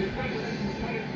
the president's